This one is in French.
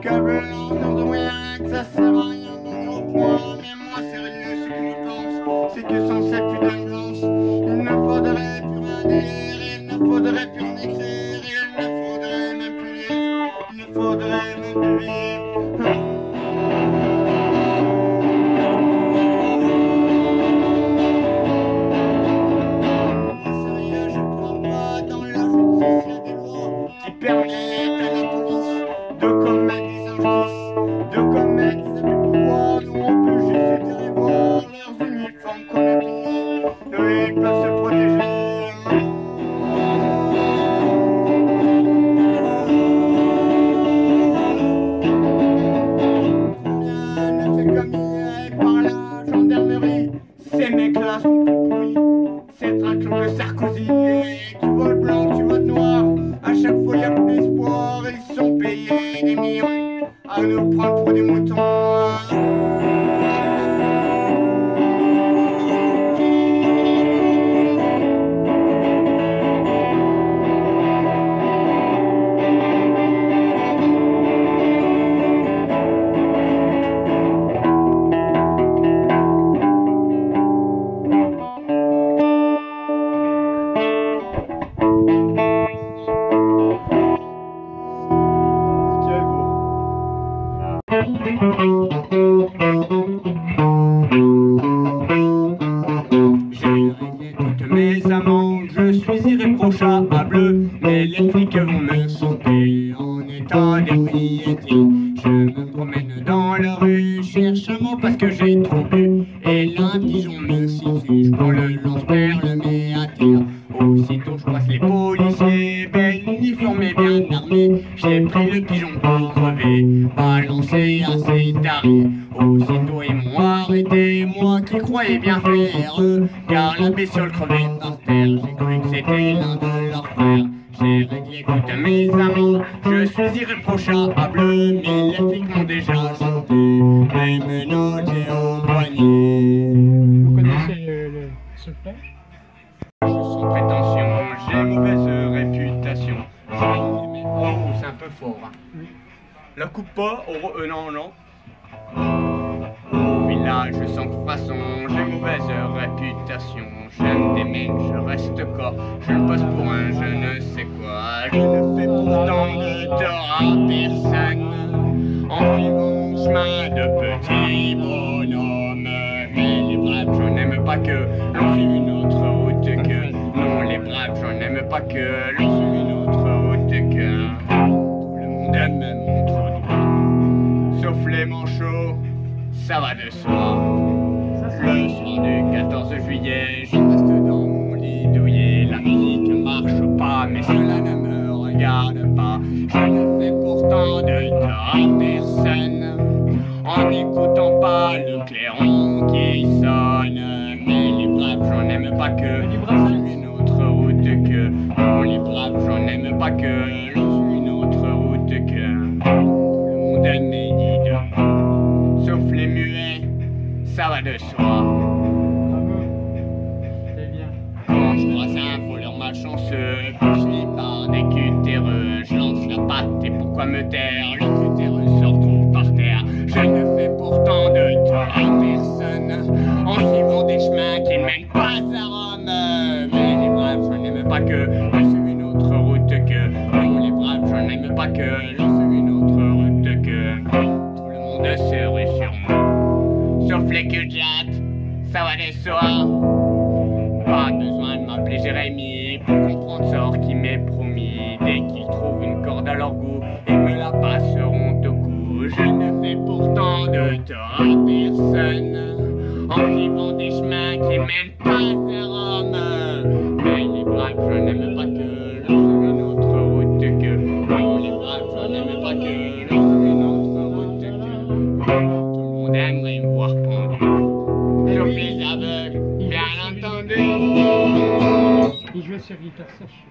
éviter les bricoles, à éviter la violence, Ils sont payés des millions à nous prendre pour des moutons. Irréprochable, mais les flics vont me chanter en état d'ébriété. Je me promène dans la rue, cherche un mot parce que j'ai trop bu, et là un pigeon me situe, je prends le lance-pierre, le à terre. Aussitôt je croise les policiers, bel uniforme et bien armé, j'ai pris le pigeon pour crever, balancé à ces tarés. Aussitôt ils m'ont arrêté, qui croyais bien faire, car la bestiole crevait par terre, j'ai cru que c'était l'un de leurs frères. J'ai réglé toutes mes amendes, je suis irréprochable, mais les flics m'ont déjà chanté, les menottes et au poignet. Vous connaissez le, le secret? Sans prétention, j'ai mauvaise réputation. Je mais oh, c'est un peu fort. hein. La coupe pas, oh, euh, non, non. Village sans façon, j'ai mauvaise réputation. J'aime des mecs, je reste corps. Je me passe pour un je ne sais quoi. Je ne fais pourtant de tort à personne. En suivant mon chemin de petit bonhomme. Mais les braves, je n'aime pas que l'on suive une autre route que. Non, les braves, je n'aime pas que l'on suive une autre route que. Ça va de soi. Le soir du 14 juillet, je reste dans mon lit douillet. La musique ne marche pas, mais cela ne me regarde pas. Je ne fais pourtant de tort à personne. En n'écoutant pas le clairon qui sonne. Mais les braves, j'en aime pas que l'on suive une autre route que. Non, les braves, j'en aime pas que ça va de soi. Bravo. C'est bien. Quand je croise un voleur malchanceux, poussé par des cutéreux, je lance la patte et pourquoi me taire? Le cutéreux se retrouve par terre. Je ne fais pourtant de tort à personne en suivant des chemins qui ne mènent pas à Rome. Mais les braves, je n'aime pas que l'on suive une autre route que. Non, les braves, je n'aime pas que sauf les culjates, ça va de soi. Pas besoin de m'appeler Jérémy pour comprendre sort qui m'est promis. Dès qu'ils trouvent une corde à leur goût, ils me la passeront au cou. Je ne fais pourtant de tort à personne en suivant des chemins qui mènent pas à Rome. Mais les braves, je n'aime pas que l'on une autre route que. Non, les braves, je n'aime pas que l'on une autre monde sur guitare sèche.